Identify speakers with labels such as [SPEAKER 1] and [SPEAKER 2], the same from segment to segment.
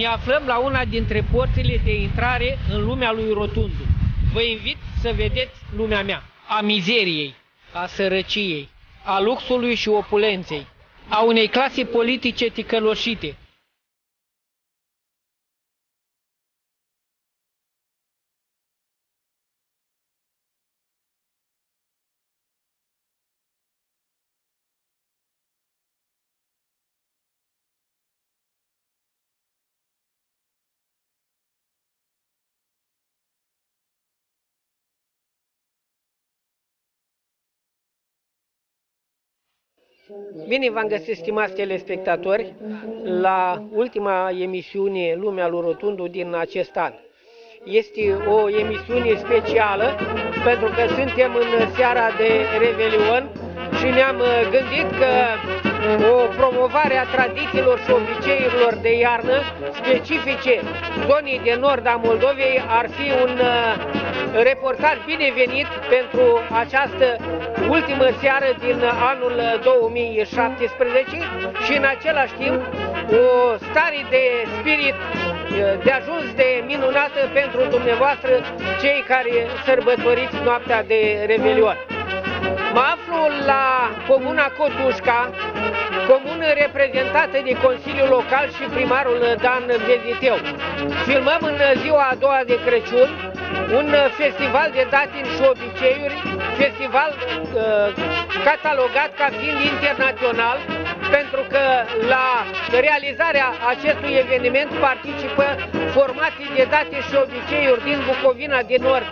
[SPEAKER 1] Ne aflăm la una dintre porțile de intrare în lumea lui Rotundu. Vă invit să vedeți lumea mea, a mizeriei, a sărăciei, a luxului și opulenței, a unei clase politice ticăloșite, Bine v-am găsit, stimați telespectatori, la ultima emisiune Lumea lui Rotundu din acest an. Este o emisiune specială pentru că suntem în seara de Revelion și ne-am gândit că o promovare a tradițiilor și obiceiurilor de iarnă specifice zonii de nord a Moldovei ar fi un uh, reportaj binevenit pentru această ultimă seară din anul 2017 și în același timp o stare de spirit uh, de ajuns de minunată pentru dumneavoastră cei care sărbătoriți noaptea de Revelion. Mă aflu la Comuna Cotușca, comună reprezentată de Consiliul Local și primarul Dan Veziteu. Filmăm în ziua a doua de Crăciun un festival de datini și obiceiuri, festival uh, catalogat ca fiind internațional, pentru că la realizarea acestui eveniment participă formații de date și obiceiuri din Bucovina de Nord,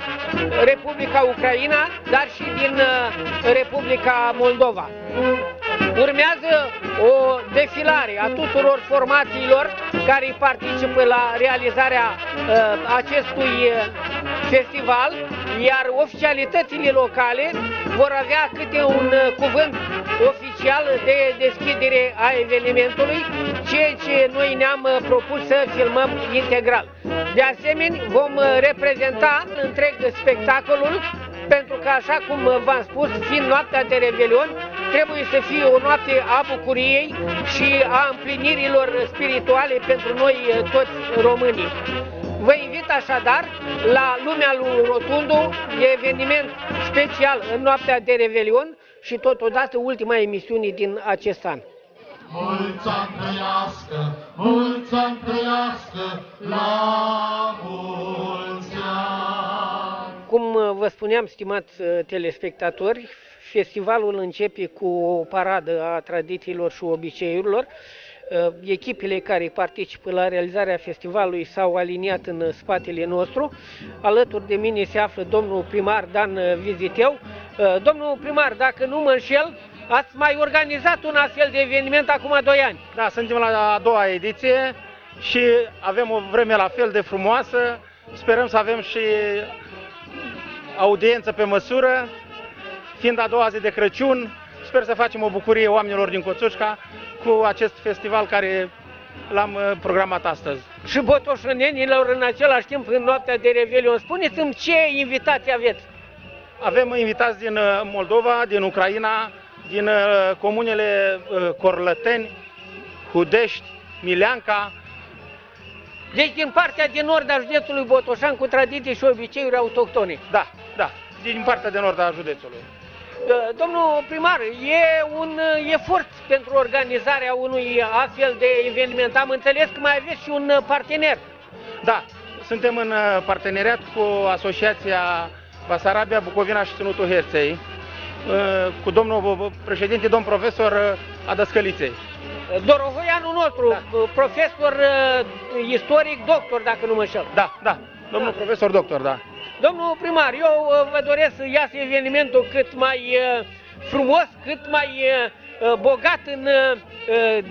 [SPEAKER 1] Republica Ucraina, dar și din uh, Republica Moldova. Urmează o defilare a tuturor formațiilor care participă la realizarea uh, acestui uh, festival, iar oficialitățile locale vor avea câte un uh, cuvânt oficial de deschidere a evenimentului, ceea ce noi ne-am uh, propus să filmăm integral. De asemenea, vom uh, reprezenta întreg spectacolul pentru că, așa cum v-am spus, fiind noaptea de Revelion, trebuie să fie o noapte a bucuriei și a împlinirilor spirituale pentru noi toți românii. Vă invit așadar la Lumea lui Rotundu, eveniment special în noaptea de Revelion și totodată ultima emisiune din acest an.
[SPEAKER 2] Mulți ani trăiască, mulți ani trăiască, la mulți ani.
[SPEAKER 1] Cum vă spuneam, stimați uh, telespectatori, festivalul începe cu o paradă a tradițiilor și obiceiurilor. Uh, echipele care participă la realizarea festivalului s-au aliniat în spatele nostru. Alături de mine se află domnul primar Dan Viziteu. Uh, domnul primar, dacă nu mă înșel, ați mai organizat un astfel de eveniment acum 2 ani.
[SPEAKER 3] Da, suntem la a doua ediție și avem o vreme la fel de frumoasă. Sperăm să avem și audiență pe măsură, fiind a doua zi de Crăciun. Sper să facem o bucurie oamenilor din Coțușca cu acest festival care l-am uh, programat astăzi.
[SPEAKER 1] Și botoșănenilor în același timp în noaptea de Revelion. Spuneți-mi ce invitații aveți?
[SPEAKER 3] Avem invitați din uh, Moldova, din Ucraina, din uh, comunele Corlăteni, Hudești, Mileanca.
[SPEAKER 1] Deci din partea de nord a județului Botoșan cu tradiții și obiceiuri autohtone.
[SPEAKER 3] Da, da, din partea de nord a județului.
[SPEAKER 1] Domnul primar, e un efort pentru organizarea unui astfel de eveniment. Am înțeles că mai aveți și un partener.
[SPEAKER 3] Da, suntem în parteneriat cu Asociația Basarabia, Bucovina și Ținutul Herței, cu domnul președinte, domn profesor Adăscăliței.
[SPEAKER 1] Dorohoianul nostru, da. profesor istoric, doctor, dacă nu mă știu.
[SPEAKER 3] Da, da, domnul da. profesor doctor, da.
[SPEAKER 1] Domnul primar, eu uh, vă doresc să iasă evenimentul cât mai uh, frumos, cât mai uh, bogat în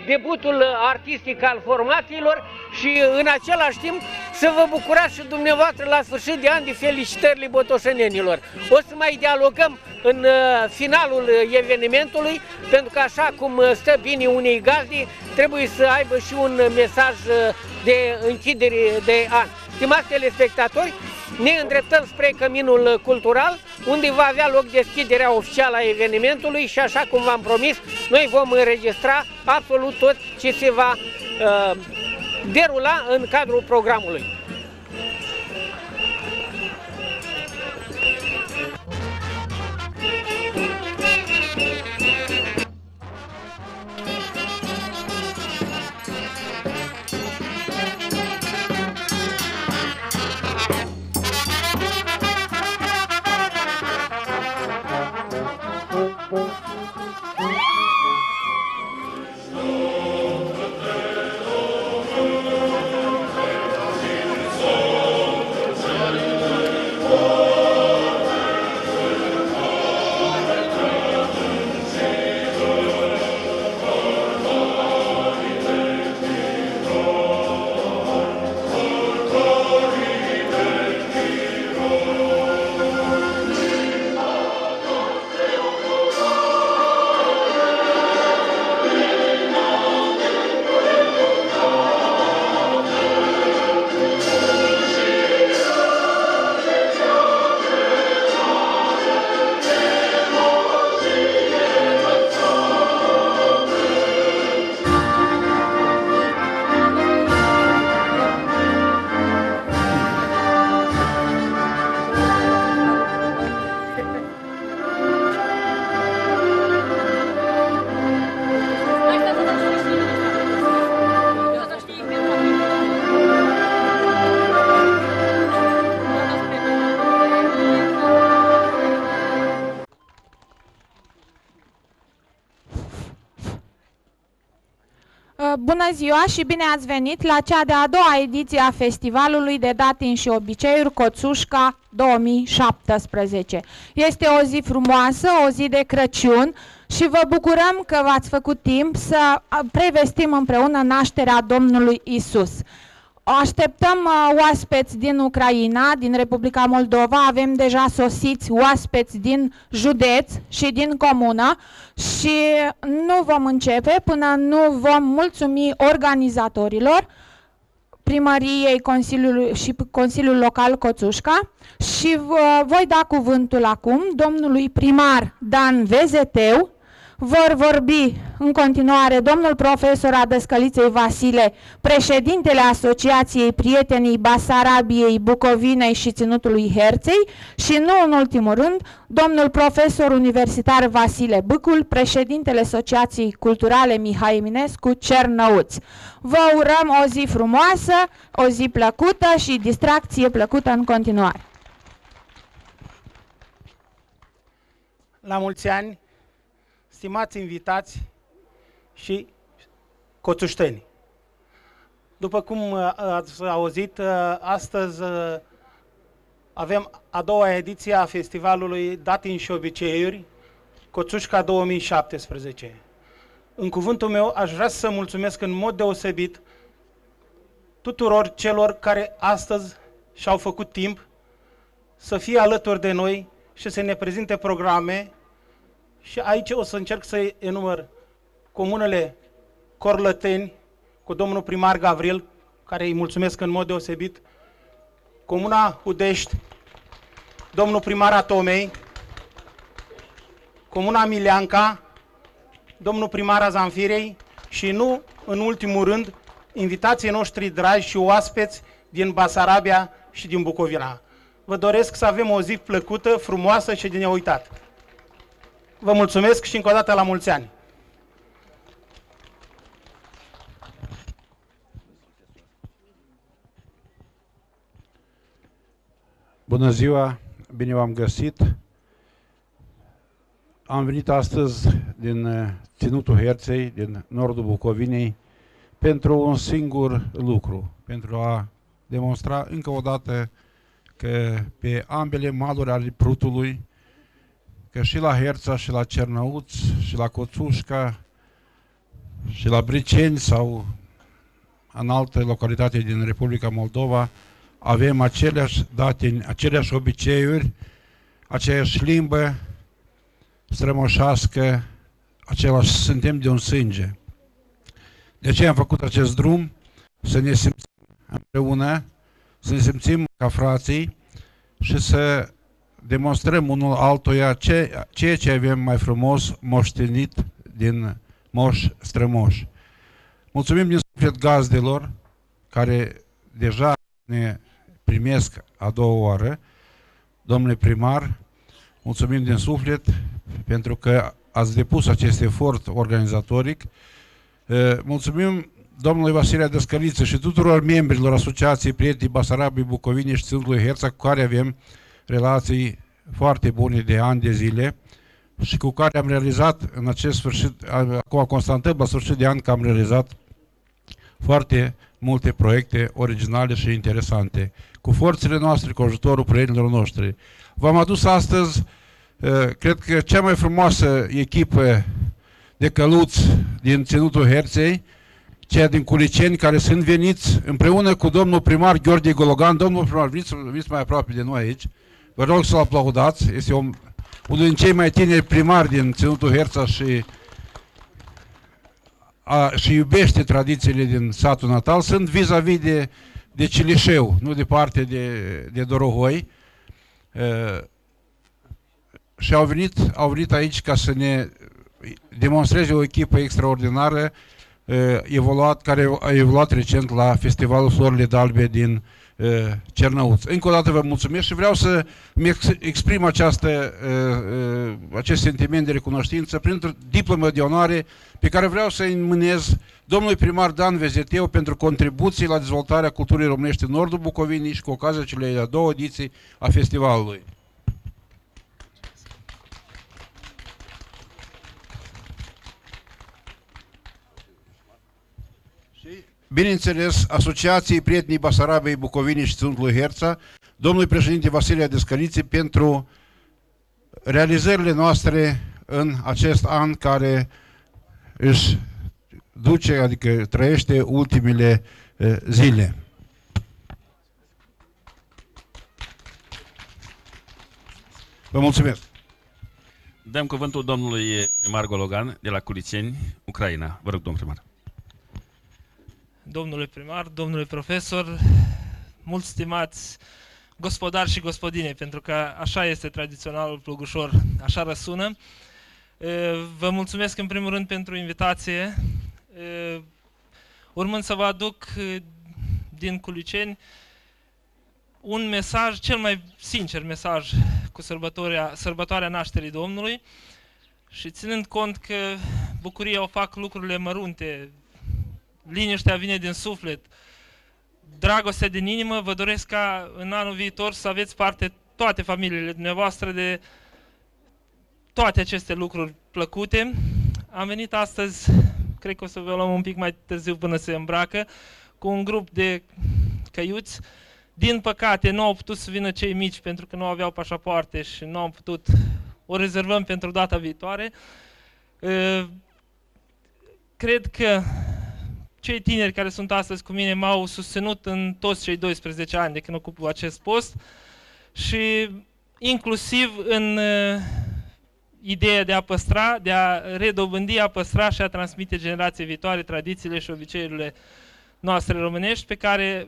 [SPEAKER 1] debutul artistic al formațiilor și în același timp să vă bucurați și dumneavoastră la sfârșit de an de felicitările botoșenenilor. O să mai dialogăm în finalul evenimentului, pentru că așa cum stă bine unei gazdi, trebuie să aibă și un mesaj de închidere de an. Stimați telespectatori, ne îndreptăm spre Căminul Cultural, unde va avea loc deschiderea oficială a evenimentului și așa cum v-am promis, noi vom înregistra absolut tot ce se va uh, derula în cadrul programului.
[SPEAKER 4] Ziua și bine ați venit la cea de-a doua ediție a Festivalului de Datin și Obiceiuri Coțușca 2017. Este o zi frumoasă, o zi de Crăciun și vă bucurăm că v-ați făcut timp să uh, prevestim împreună nașterea Domnului Isus. Așteptăm uh, oaspeți din Ucraina, din Republica Moldova, avem deja sosiți oaspeți din județ și din comună și nu vom începe până nu vom mulțumi organizatorilor primăriei Consiliului și Consiliul Local Coțușca și vă voi da cuvântul acum domnului primar Dan Vezeteu, vor vorbi în continuare domnul profesor Adăscăliței Vasile, președintele Asociației Prietenii Basarabiei, Bucovinei și Ținutului Herței și nu în ultimul rând, domnul profesor universitar Vasile Bâcul, președintele Asociației Culturale Mihai Eminescu Cernăuți. Vă urăm o zi frumoasă, o zi plăcută și distracție plăcută în continuare.
[SPEAKER 3] La mulți ani, stimați invitați și coțușteni. După cum uh, ați auzit, uh, astăzi uh, avem a doua ediție a festivalului Datin și Obiceiuri, Coțușca 2017. În cuvântul meu aș vrea să mulțumesc în mod deosebit tuturor celor care astăzi și-au făcut timp să fie alături de noi și să ne prezinte programe și aici o să încerc să enumăr comunele Corlăteni, cu domnul primar Gavril, care îi mulțumesc în mod deosebit, Comuna Udești, domnul primar Atomei, Comuna Mileanca, domnul primar Azanfirei și nu în ultimul rând invitații noștri dragi și oaspeți din Basarabia și din Bucovina. Vă doresc să avem o zi plăcută, frumoasă și de neuitat. Vă mulțumesc și încă o dată la mulți ani!
[SPEAKER 5] Bună ziua, bine v-am găsit. Am venit astăzi din uh, Ținutul Herței, din nordul Bucovinei, pentru un singur lucru, pentru a demonstra încă o dată că pe ambele maluri ale Prutului, că și la Herța, și la Cernăuț, și la Coțușca, și la Briceni sau în alte localitate din Republica Moldova, avem aceleași date, aceleași obiceiuri, aceeași limbă strămoșească, același, suntem de un sânge. De aceea am făcut acest drum, să ne simțim împreună, să ne simțim ca frații și să demonstrăm unul altuia ce, ceea ce avem mai frumos moștenit din moș strămoși. Mulțumim din suflet gazdelor care deja ne primesc a doua oară. Domnule primar, mulțumim din suflet pentru că ați depus acest efort organizatoric. Mulțumim domnului Vasile Descăliță și tuturor membrilor Asociației Prietenii Basarabii Bucovine și Ținutului Herța cu care avem relații foarte bune de ani de zile și cu care am realizat în acest sfârșit, acum constatăm la sfârșit de an că am realizat foarte multe proiecte originale și interesante. Cu forțele noastre, cu ajutorul prietenilor noștri. V-am adus astăzi, cred că cea mai frumoasă echipă de căluți din Ținutul Herței, cei din Culiceni care sunt veniți împreună cu domnul primar Gheorghe Gologan. Domnul primar, veniți, veniți mai aproape de noi aici. Vă rog să-l aplaudați. Este un, unul din cei mai tineri primari din Ținutul Herța și, a, și iubește tradițiile din satul natal. Sunt vis-a-vis -vis de, de Cilișeu, nu departe de, de Dorohoi. Uh, și au venit, au venit aici ca să ne demonstreze o echipă extraordinară evoluat, care a evoluat recent la Festivalul Florile Dalbe din Cernăuț. Încă o dată vă mulțumesc și vreau să mi exprim această, acest sentiment de recunoștință printr-o diplomă de onoare pe care vreau să-i înmânez domnului primar Dan Vezeteu pentru contribuții la dezvoltarea culturii românești în nordul Bucovinii și cu ocazia celei de-a două ediții a festivalului. Bineînțeles, Asociației Prietenii Basarabei, Bucovinii și Ținutului Herța, domnului președinte Vasilia Descăliți pentru realizările noastre în acest an care își duce, adică trăiește ultimile zile. Vă mulțumesc!
[SPEAKER 6] Dăm cuvântul domnului primar Gologan de la Culiceni, Ucraina. Vă rog, domnul primar
[SPEAKER 7] domnule primar, domnule profesor, mulți stimați gospodari și gospodine, pentru că așa este tradiționalul plugușor, așa răsună. Vă mulțumesc în primul rând pentru invitație. Urmând să vă aduc din Culiceni un mesaj, cel mai sincer mesaj cu sărbătoarea, sărbătoarea nașterii Domnului și ținând cont că bucuria o fac lucrurile mărunte, liniștea vine din suflet, dragostea din inimă, vă doresc ca în anul viitor să aveți parte toate familiile dumneavoastră de toate aceste lucruri plăcute. Am venit astăzi, cred că o să vă luăm un pic mai târziu până se îmbracă, cu un grup de căiuți. Din păcate, nu au putut să vină cei mici pentru că nu aveau pașapoarte și nu am putut, o rezervăm pentru data viitoare. Cred că cei tineri care sunt astăzi cu mine m-au susținut în toți cei 12 ani de când ocup acest post și inclusiv în uh, ideea de a păstra, de a redobândi, a păstra și a transmite generației viitoare tradițiile și obiceiurile noastre românești pe care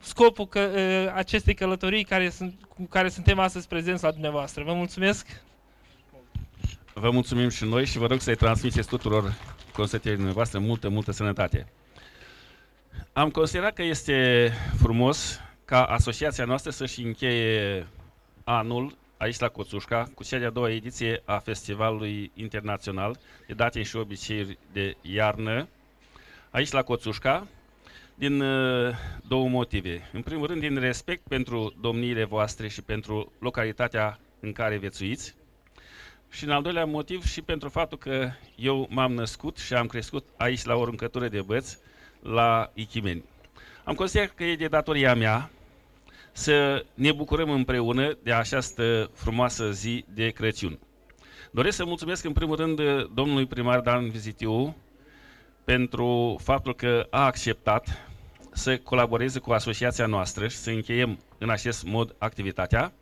[SPEAKER 7] scopul că, uh, acestei călătorii care sunt, cu care suntem astăzi prezenți la dumneavoastră. Vă mulțumesc!
[SPEAKER 6] Vă mulțumim și noi și vă rog să-i transmiteți tuturor consătierii dumneavoastră multă, multă sănătate. Am considerat că este frumos ca asociația noastră să-și încheie anul aici la Coțușca cu cea de-a doua ediție a Festivalului Internațional de Date și Obiceiuri de Iarnă aici la Coțușca din uh, două motive. În primul rând din respect pentru domniile voastre și pentru localitatea în care vețuiți și în al doilea motiv și pentru faptul că eu m-am născut și am crescut aici la o râncătură de băți la Ichimeni. Am considerat că e de datoria mea să ne bucurăm împreună de această frumoasă zi de Crăciun. Doresc să mulțumesc în primul rând domnului primar Dan Vizitiu pentru faptul că a acceptat să colaboreze cu asociația noastră și să încheiem în acest mod activitatea,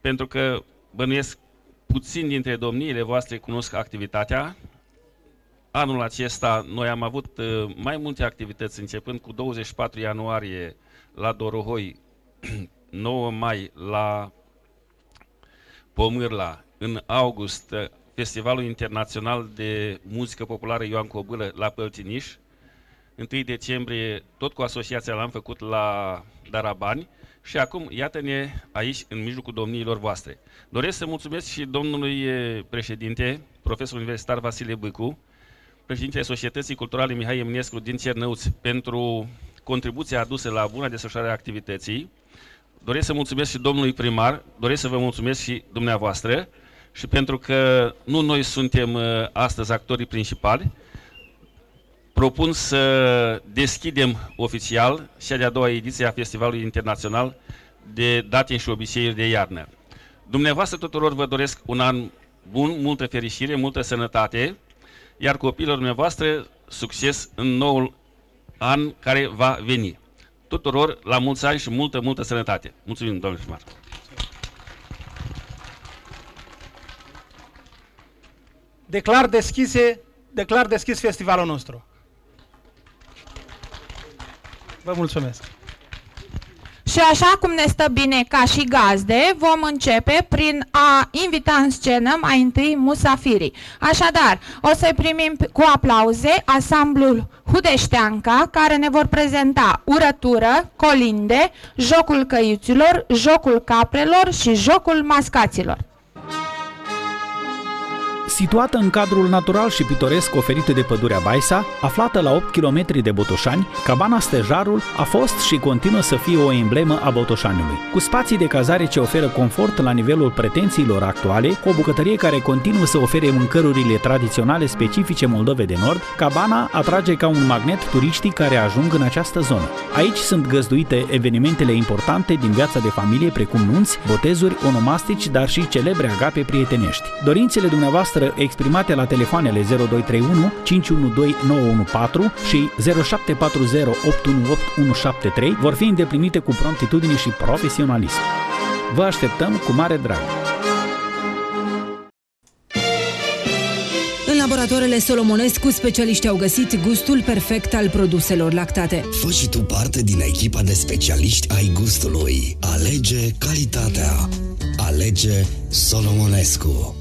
[SPEAKER 6] pentru că bănuiesc puțin dintre domniile voastre cunosc activitatea Anul acesta noi am avut uh, mai multe activități, începând cu 24 ianuarie la Dorohoi, 9 mai la Pomârla, în august Festivalul Internațional de Muzică Populară Ioan Cobâlă la Păltiniș, 1 decembrie, tot cu asociația l-am făcut la Darabani și acum iată-ne aici în mijlocul domniilor voastre. Doresc să mulțumesc și domnului eh, președinte, profesor universitar Vasile Băcu, președintele Societății Culturale Mihai Eminescu din Cernăuți pentru contribuția adusă la buna desfășurare a activității. Doresc să mulțumesc și domnului primar, doresc să vă mulțumesc și dumneavoastră și pentru că nu noi suntem eh, astăzi actorii principali, propun să deschidem oficial cea de-a doua ediție a Festivalului Internațional de Datin și Obiceiuri de Iarnă. Dumneavoastră tuturor vă doresc un an bun, multă fericire, multă sănătate, iar copiilor dumneavoastră succes în noul an care va veni. Tuturor la mulți ani și multă, multă sănătate. Mulțumim, domnule primar.
[SPEAKER 3] Declar, deschise, declar deschis festivalul nostru. Vă mulțumesc!
[SPEAKER 4] Și așa cum ne stă bine ca și gazde, vom începe prin a invita în scenă mai întâi musafirii. Așadar, o să-i primim cu aplauze asamblul Hudeșteanca, care ne vor prezenta urătură, colinde, jocul căiuților, jocul caprelor și jocul mascaților.
[SPEAKER 8] Situată în cadrul natural și pitoresc oferit de pădurea Baisa, aflată la 8 km de Botoșani, cabana Stejarul a fost și continuă să fie o emblemă a Botoșaniului. Cu spații de cazare ce oferă confort la nivelul pretențiilor actuale, cu o bucătărie care continuă să ofere mâncărurile tradiționale specifice Moldove de Nord, cabana atrage ca un magnet turiștii care ajung în această zonă. Aici sunt găzduite evenimentele importante din viața de familie, precum nunți, botezuri, onomastici, dar și celebre agape prietenești. Dorințele dumneavoastră exprimate la telefoanele 0231 512 914 și 0740 818 173 vor fi îndeplinite cu promptitudine și profesionalism. Vă așteptăm cu mare drag!
[SPEAKER 9] În laboratoarele Solomonescu, specialiștii au găsit gustul perfect al produselor lactate.
[SPEAKER 10] Fă și tu parte din echipa de specialiști ai gustului. Alege calitatea. Alege Solomonescu.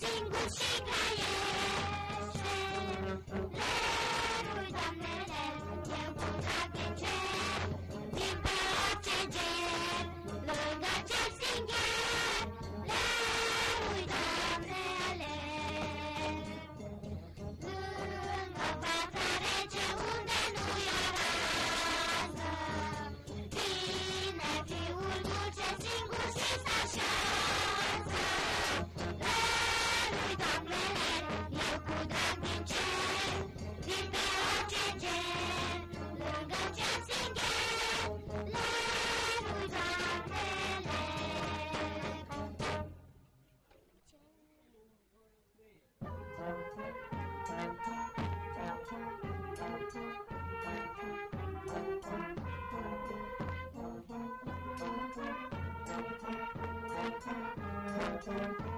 [SPEAKER 11] Fiul dulce singur și grăiește. Thank you.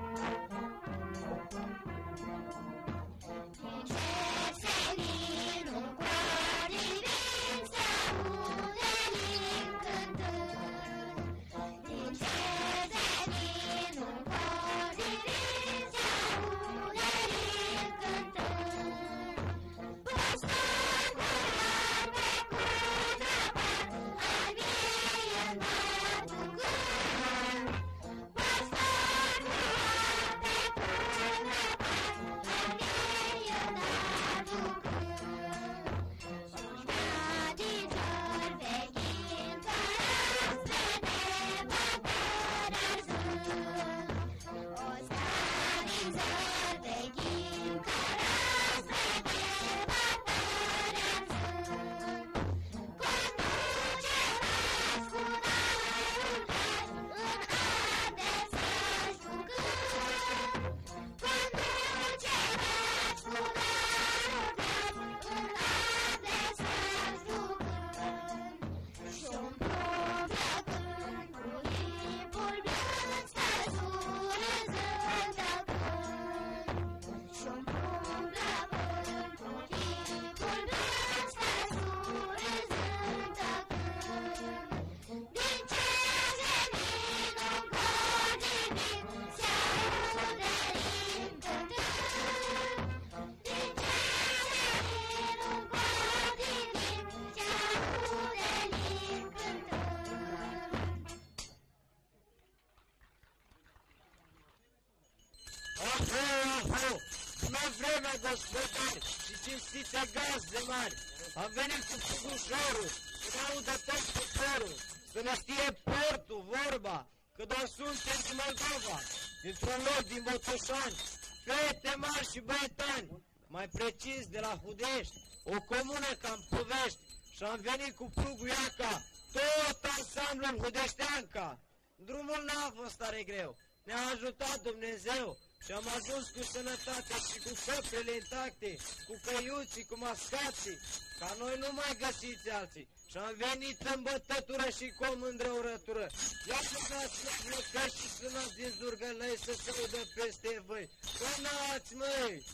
[SPEAKER 12] Aho, aho! Bună vremea, gospodari și cinstiți gazde mari! Am venit cu pugușorul, să ne audă tot poporul, să ne știe portul, vorba, că doar suntem din Moldova, dintr-un loc din Botoșani, fete mari și băietani, mai precis de la Hudești, o comună cam Păvești, și am venit cu plugul Iaca, tot ansamblul Hudeșteanca. Drumul n-a fost tare greu, ne-a ajutat Dumnezeu și am ajuns cu sănătate și cu căprele intacte, cu căiuții, cu mascații, ca noi nu mai găsiți alții. Și am venit în bătătură și cu o mândră urătură. Ia plecați la plecați și sunați din zurgălăi să se udă peste voi. Sunați, măi!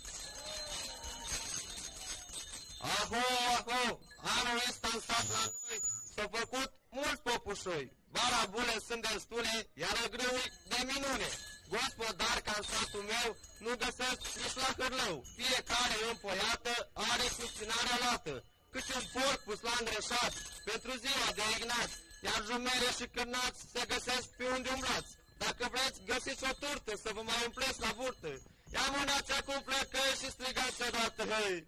[SPEAKER 13] Aho, aho, anul ăsta în sat la noi s-au făcut mulți popușoi. Vara bune sunt destule, iar greu de minune. Gospodar ca în satul meu nu găsesc nici la hârlău. Fiecare împoiată are susținarea luată. Câte un porc pus la îngreșat pentru ziua de ignat. Iar jumere și cârnați se găsesc pe unde umblați. Dacă vreți, găsiți o turtă să vă mai umpleți la burtă. Ia mânați acum plecăi și strigați odată, hei!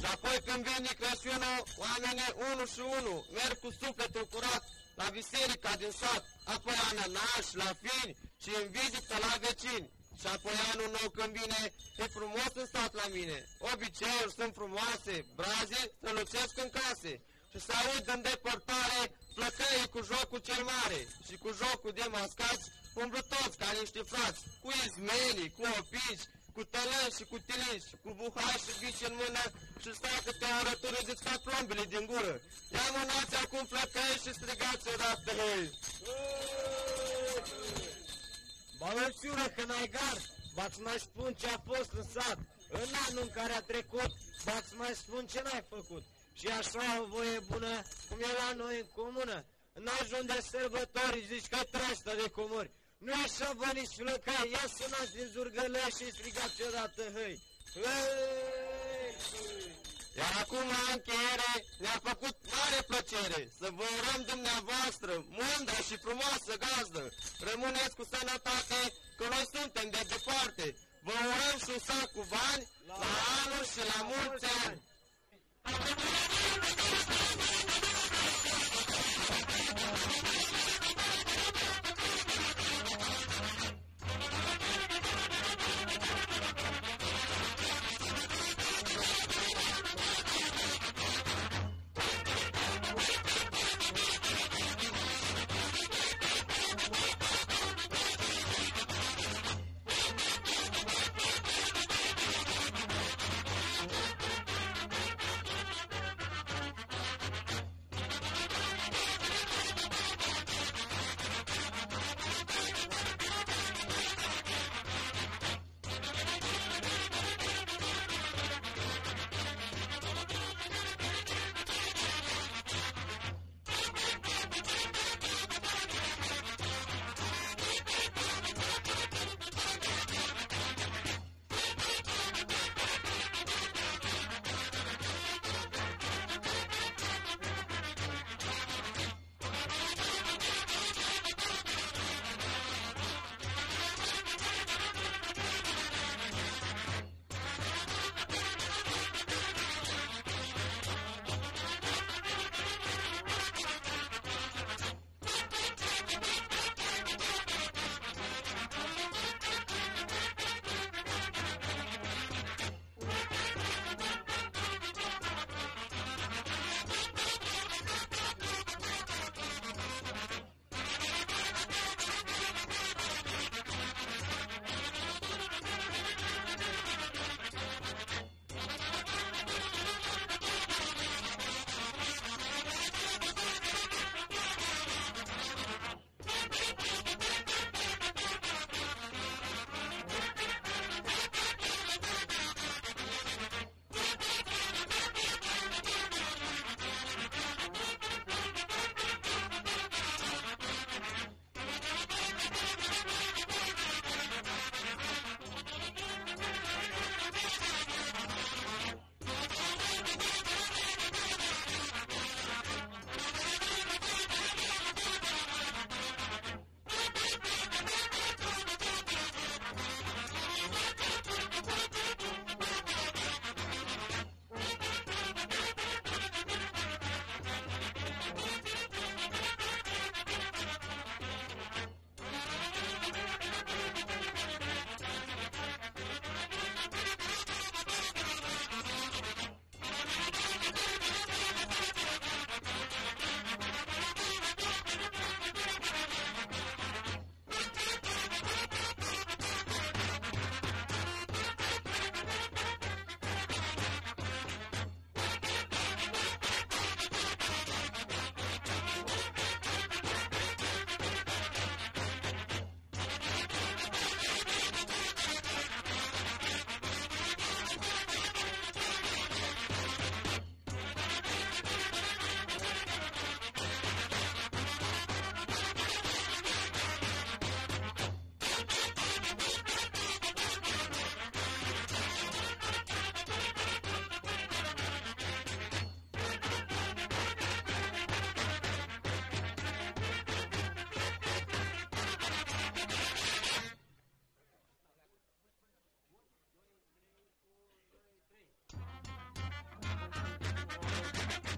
[SPEAKER 13] Și apoi când vine Crăciunul, oamenii unul și unul merg cu sufletul curat la biserica din sat, apoi la naș, la fini și în vizită la vecini. Și apoi anul nou când vine, e frumos în sat la mine. Obiceiuri sunt frumoase, brazii strălucesc în case. Și să aud în depărtare plăcăii cu jocul cel mare și cu jocul de mascați umblu toți ca niște frați, cu izmenii, cu opici, cu tălăși și cu tiliși, cu buhai și bici în mână și stau câte o rătură de scap plombele din gură. Ia mânați acum plăcăi și strigați odată, hei!
[SPEAKER 12] Bălăciură că n-ai gar, v-ați mai spun ce a fost în sat, în anul în care a trecut, v-ați mai spun ce n-ai făcut. Și așa o voie bună, cum e la noi în comună, în ajun de sărbători zici că trește de comori. Nu așa vă nici flăcai, ia sunați din zurgălea și strigați odată, hăi! Hăi!
[SPEAKER 13] Iar acum, la încheiere, ne-a făcut mare plăcere să vă urăm dumneavoastră mândră și frumoasă gazdă. Rămâneți cu sănătate, că noi suntem de departe. Vă urăm și un sac cu bani la, la anul și la mulți ani.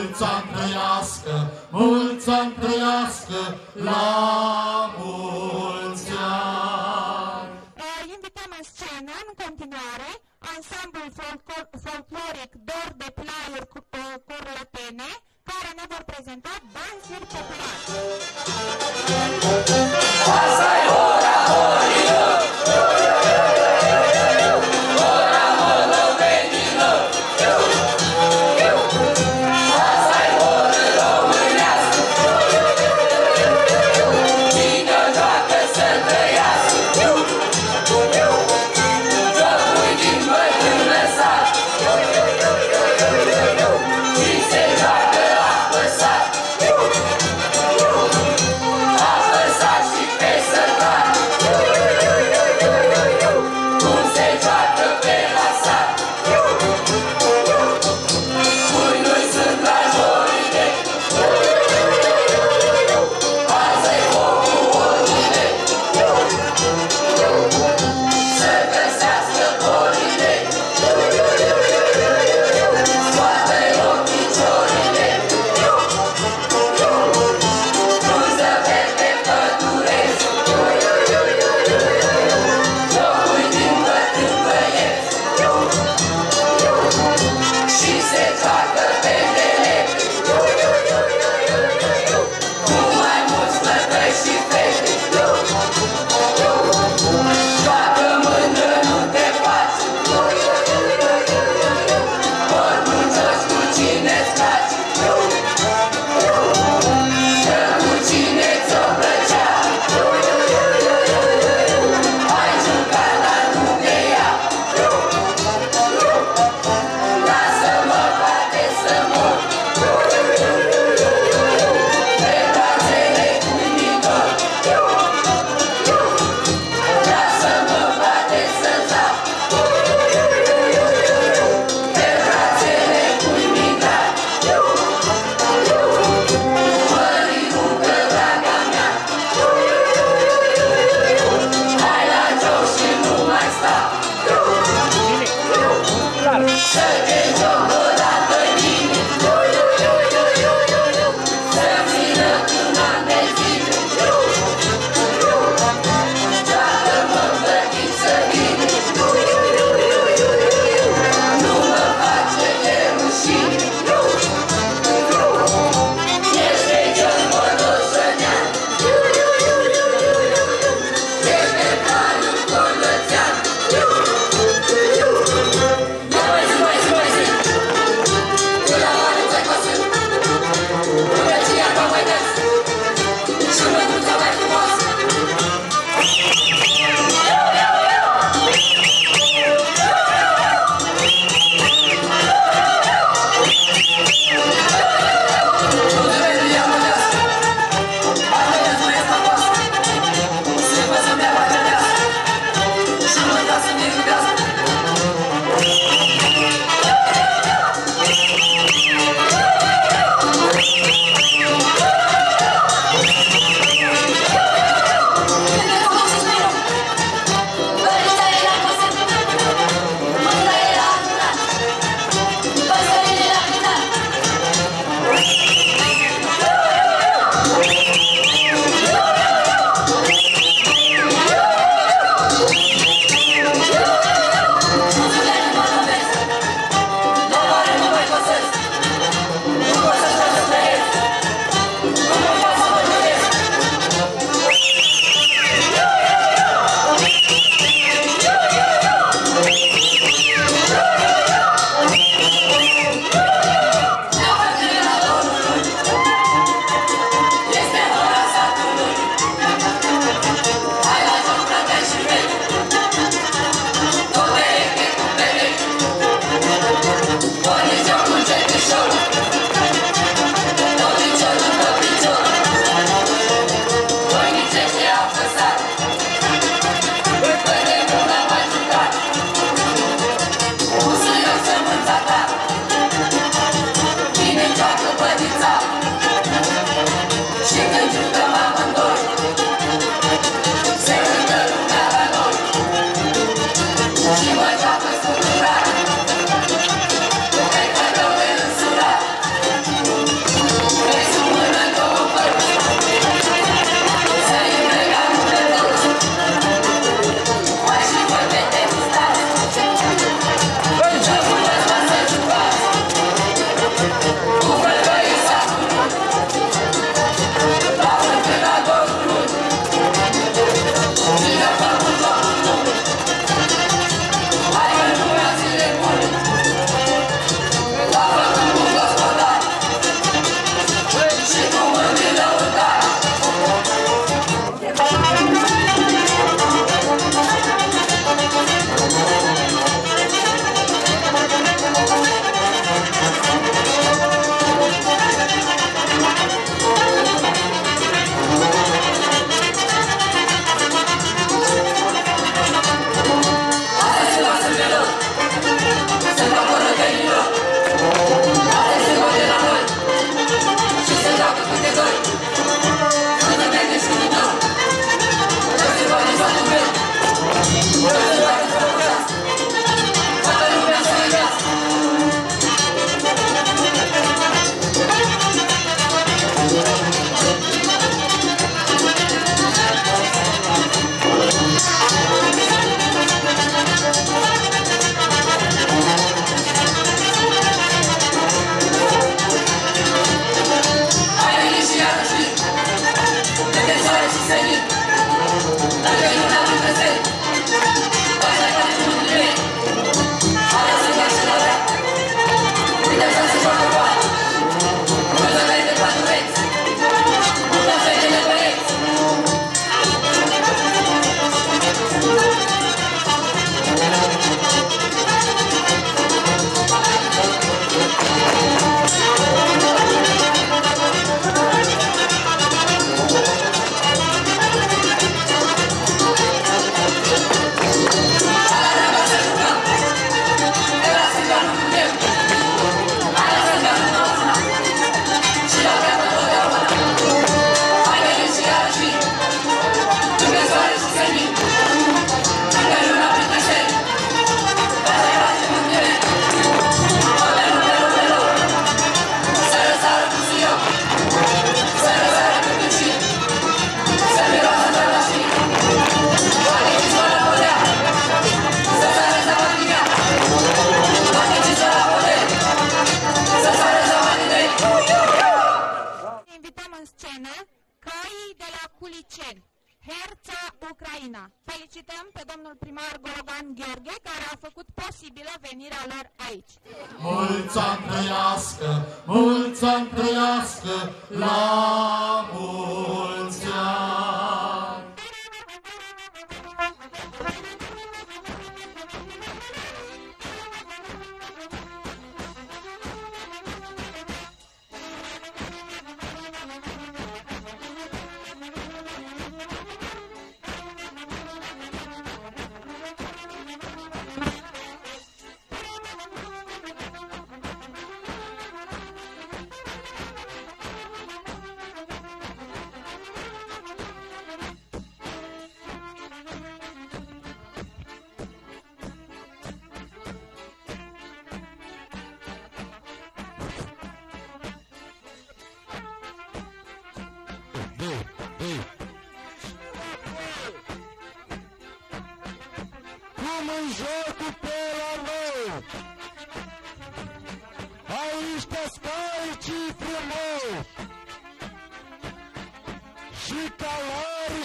[SPEAKER 14] Mulți ani trăiască, mulți ani
[SPEAKER 2] trăiască, la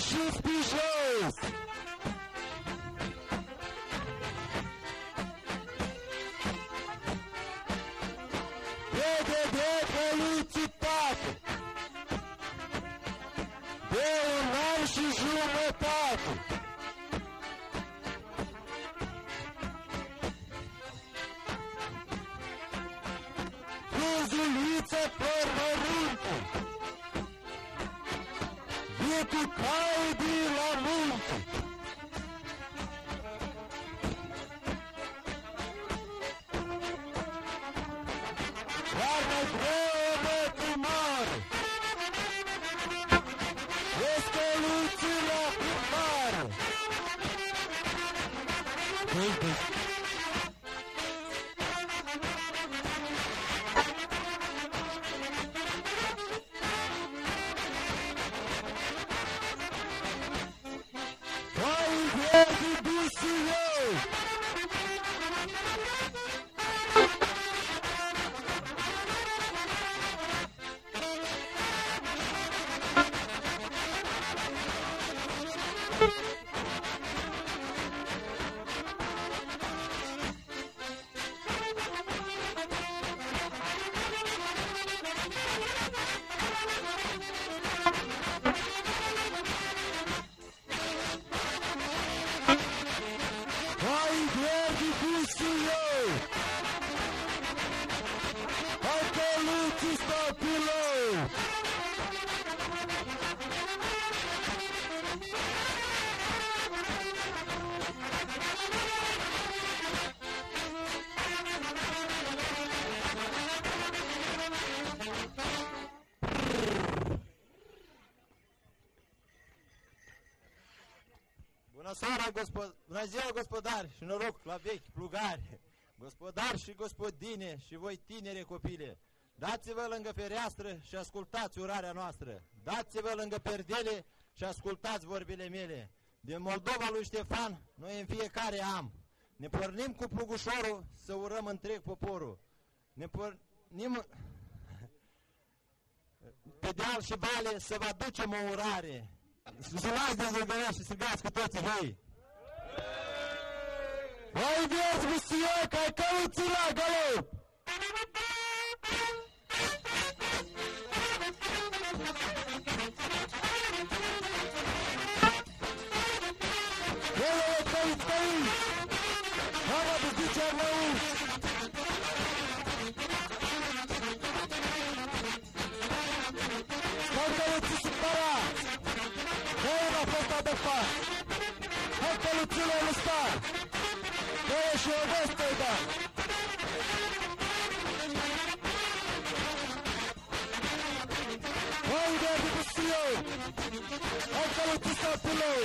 [SPEAKER 12] calori și spijos Vede de felicitate De un an și jumătate Cruzuluiță pe mărunte E
[SPEAKER 15] Bună seara, gospod... Bună ziua, gospodari și noroc la vechi plugari, gospodari și gospodine și voi tinere copile. Dați-vă lângă fereastră și ascultați urarea noastră. Dați-vă lângă perdele și ascultați vorbile mele. Din Moldova lui Ștefan, noi în fiecare am. Ne pornim cu plugușorul să urăm întreg poporul. Ne pornim pe deal și vale să vă aducem o urare. Sunați de zângărea și strigați cu toții voi!
[SPEAKER 12] Vai verde do Senhor, cai căuții la Voi și o vestă da! Vai verde do Senhor! Hai căuții stăpânul!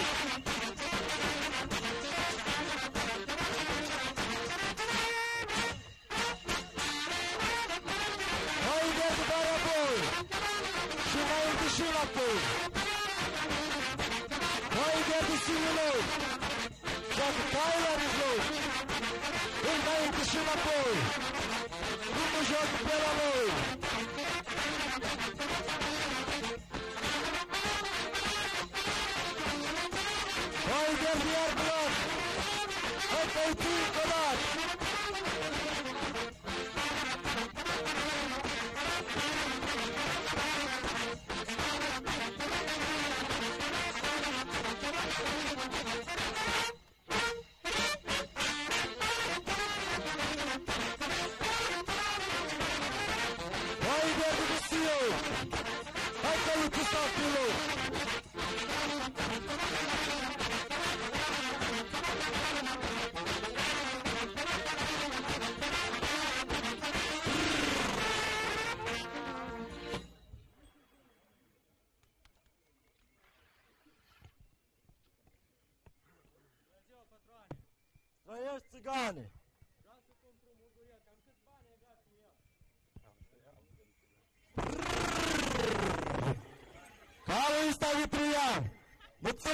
[SPEAKER 12] Hai verde baraboi! Și mai întâi și înapoi! Vai verde Similou! Joga o pai lá no jogo. Ele Vai em cima, foi. Vamos jogo pela lei.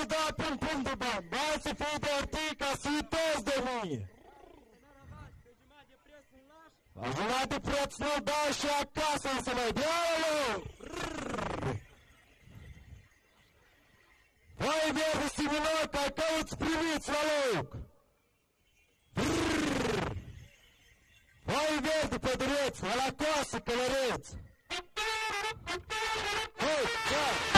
[SPEAKER 12] Nu ți-l da pe un punct de bani, bani să fii de ortica, să uitați de mine! La jumătate de preț nu dau și acasă, să mai dea lor! Vai, verde Simonoc, ai căuți primiți la loc! Vai, verde pădureț, la coasă, călăreț! Hai, ciao,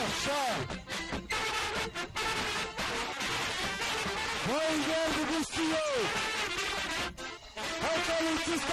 [SPEAKER 12] Show. Vão em verde do senhor. Alta luz está.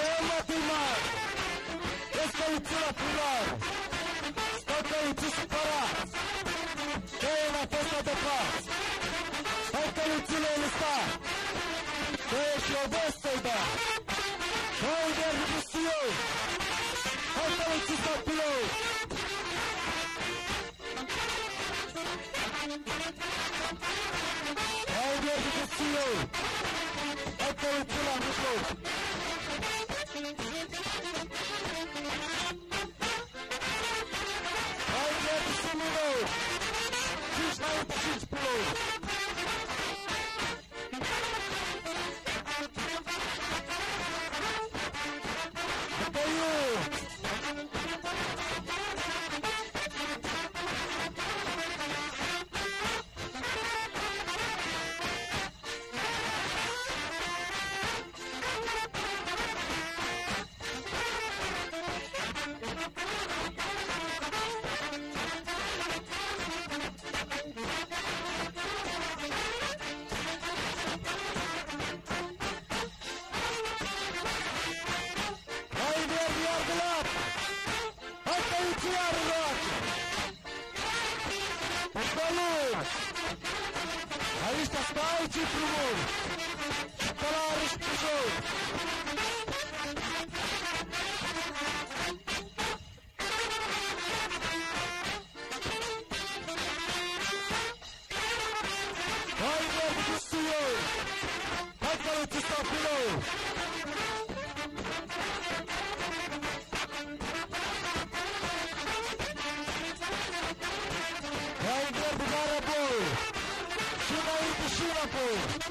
[SPEAKER 12] Guarda grama, Timar! Esta é o tira pular! Toca o tira separar! Quem na festa de paz? Toca o tira ele está! Deixa o besta dar! Vai, Vai, Guilherme Barabou! Chama to do